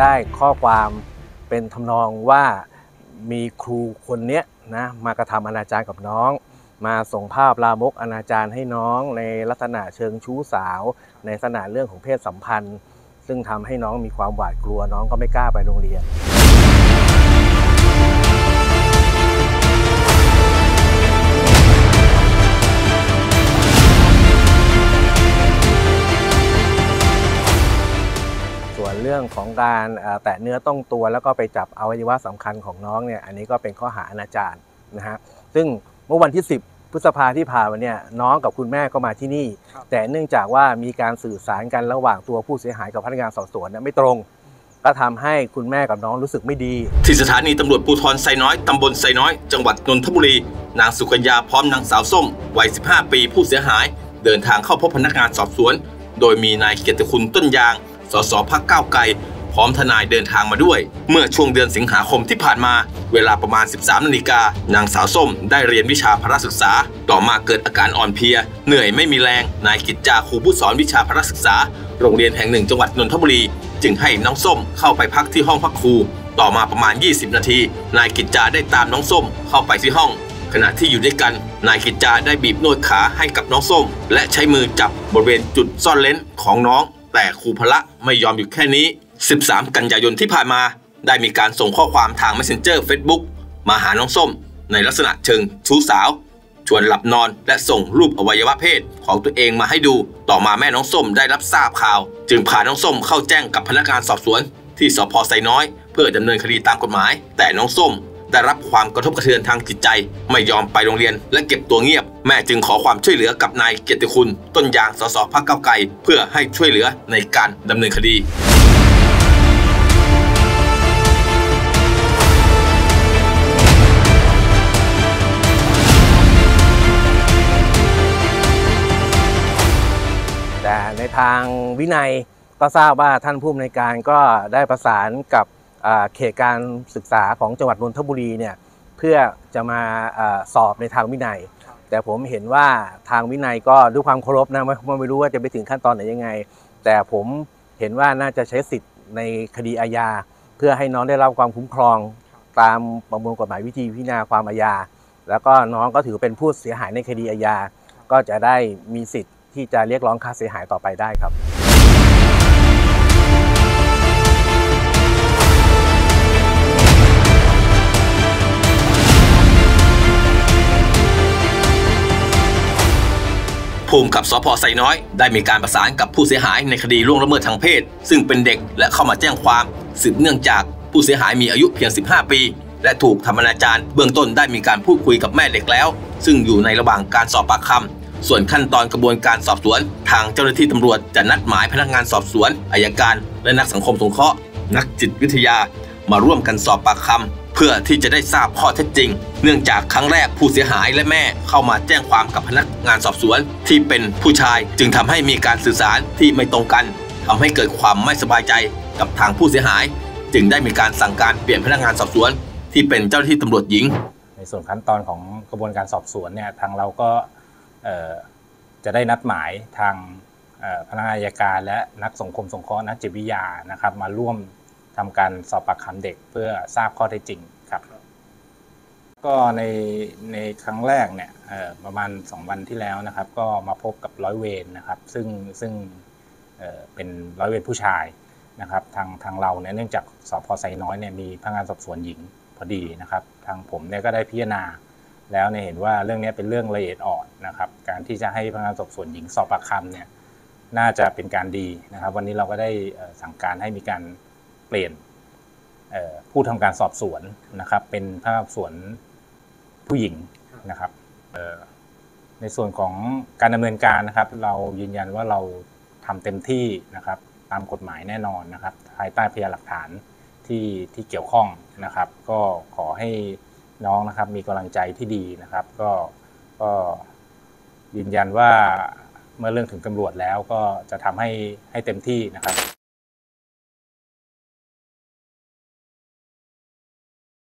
ได้ข้อความเป็นทำนองว่ามีครูคนเนี้ยนะมากระทำอนาจารกับน้อง มาส่งภาพลามกอนาจารให้น้อง ในลักษณะเชิงชู้สาว ในลักษณะเรื่องของเพศสัมพันธ์ ซึ่งทำให้น้องมีความหวาดกลัวน้องก็ไม่กล้าไปโรงเรียน การเอ่อแตะเนื้อต้องตัวแล้วก็ไปจับอวัยวะสำคัญของน้องเนี่ยอันนี้ก็เป็นข้อหาอนาจารนะฮะซึ่งเมื่อวันที่ 10 พฤษภาที่ผ่านมาเนี่ยน้องกับคุณแม่ก็มาที่นี่ครับแต่เนื่องจากว่ามีการสื่อสารกันระหว่างตัวผู้เสียหายกับพนักงานสอบสวนเนี่ยไม่ตรงก็ทำให้คุณแม่กับน้องรู้สึกไม่ดี ที่สถานีตำรวจภูธรไซน้อยตำบลไซน้อย จังหวัดนนทบุรี นางสุกัญญาพร้อมนางสาวส้ม วัย 15 ปีผู้เสียหาย เดินทางเข้าพบพนักงานสอบสวน โดยมีนายเกียรติคุณต้นยาง สสพักก้าวไกล พร้อมทนายเดินทางมาด้วย เมื่อช่วงเดือนสิงหาคมที่ผ่านมา เวลาประมาณ 13นาฬิกานางสาวส้มได้เรียนวิชาพระศึกษา ต่อมาเกิดอาการอ่อนเพลีย เหนื่อยไม่มีแรงนายกิจจาครูผู้สอนวิชาพระศึกษา โรงเรียนแห่งหนึ่งจังหวัดนนทบุรี จึงให้น้องส้มเข้าไปพักที่ห้องพักครูต่อมาประมาณ 20 นาที นายกิจจาได้ตามน้องส้มเข้าไปที่ห้อง ขณะที่อยู่ด้วยกัน นายกิจจาได้บีบนวดขาให้กับน้องส้ม และใช้มือจับบริเวณจุดซ่อนเลนของน้อง แต่ครูพละไม่ยอมหยุดแค่นี้ 13 กันยายนที่ผ่านมาได้มีการส่งข้อความทาง Messenger Facebook มาหาน้องส้ม ในลักษณะเชิงชู้สาว ชวนหลับนอนและส่งรูปอวัยวะเพศของตัวเองมาให้ดู ต่อมาแม่น้องส้มได้รับทราบข่าว จึงพาน้องส้มเข้าแจ้งกับพนักงานสอบสวน ที่สพไซน้อย เพื่อดำเนินคดีตามกฎหมาย แต่น้องส้มได้รับความกระทบกระเทือนทางจิตใจ ไม่ยอมไปโรงเรียนและเก็บตัวเงียบ แม่จึงขอความช่วยเหลือกับนายเกียรติคุณ ต้นยางสสพักเก้าไกลเพื่อให้ช่วยเหลือในการดำเนินคดี ทางวินัยก็ทราบว่าท่านผู้อำนวยการก็ได้ประสานกับเขตการศึกษาของจังหวัดนนทบุรีเนี่ยเพื่อจะมาอาสอบในทางวินัย แต่ผมเห็นว่าทางวินัยก็ด้วยความเคารพนะไม่ไม่รู้ว่าจะไปถึงขั้นตอนไหนยังไง แต่ผมเห็นว่าน่าจะใช้สิทธิ์ในคดีอาญา เพื่อให้น้องได้รับความคุ้มครองตามประมวลกฎหมายวิธีพิจารณาความอาญาแล้วก็น้องก็ถือเป็นผู้เสียหายในคดีอาญาก็จะได้มีสิทธิ์ ที่จะเรียกร้องค่าเสียหายต่อไปได้ครับภูมิกับสพไซน้อย ได้มีการประสานกับผู้เสียหายในคดีล่วงละเมิดทางเพศ ซึ่งเป็นเด็กและเข้ามาแจ้งความ สืบเนื่องจากผู้เสียหายมีอายุเพียง 15 ปี และถูกทำอนาจารเบื้องต้นได้มีการพูดคุยกับแม่เด็กแล้ว ซึ่งอยู่ในระหว่างการสอบปากคำ ส่วนขั้นตอนกระบวนการสอบสวน ทางเจ้าหน้าที่ตำรวจจะนัดหมายพนักงานสอบสวนอายการ และนักสังคมสงเคราะห์นักจิตวิทยา มาร่วมกันสอบปากคำเพื่อที่จะได้ทราบข้อเท็จจริง เนื่องจากครั้งแรกผู้เสียหายและแม่เข้ามาแจ้งความกับพนักงานสอบสวน ที่เป็นผู้ชาย จึงทำให้มีการสื่อสารที่ไม่ตรงกันทำให้เกิดความไม่สบายใจกับทางผู้เสียหาย จึงได้มีการสั่งการเปลี่ยนพนักงานสอบสวน ที่เป็นเจ้าหน้าที่ตำรวจหญิง ในส่วนขั้นตอนของกระบวนการสอบสวนเนี่ยทางเราก็ จะได้นัดหมายทางเอ่อพนักงานอัยการและนักสังคมสงเคราะห์นักจิตวิทยานะครับ มาร่วมทำการสอบปากคำเด็กเพื่อทราบข้อเท็จจริงครับ ก็ในในครั้งแรกเนี่ยเอ่อประมาณ 2 วันที่แล้วนะครับ ก็มาพบกับร้อยเวรนะครับ ซึ่งซึ่งเอ่อเป็นร้อยเวรผู้ชายนะครับ ทางทางเราเนี่ยเนื่องจากสพไซน้อยเนี่ยมีพนักงานสอบสวนหญิงพอดีนะครับ ทางผมเนี่ยก็ได้พิจารณา แล้วเนี่ยเห็นว่าเรื่องนี้เป็นเรื่องละเอียดอ่อนนะครับ การที่จะให้พนักงานสอบสวนหญิงสอบปากคำเนี่ยน่าจะเป็นการดีนะครับ วันนี้เราก็ได้สั่งการให้มีการเปลี่ยนผู้ทำการสอบสวนนะครับ เป็นพนักงานสอบสวนผู้หญิงนะครับในส่วนของการดำเนินการนะครับ เรายืนยันว่าเราทำเต็มที่นะครับ ตามกฎหมายแน่นอนนะครับ ภายใต้พยานหลักฐานที่ที่เกี่ยวข้องนะครับ ก็ขอให้ น้องนะครับ มีกำลังใจที่ดีนะครับ ก็ก็ยืนยันว่าเมื่อเรื่องถึงตำรวจแล้วก็จะทำให้ให้เต็มที่นะครับ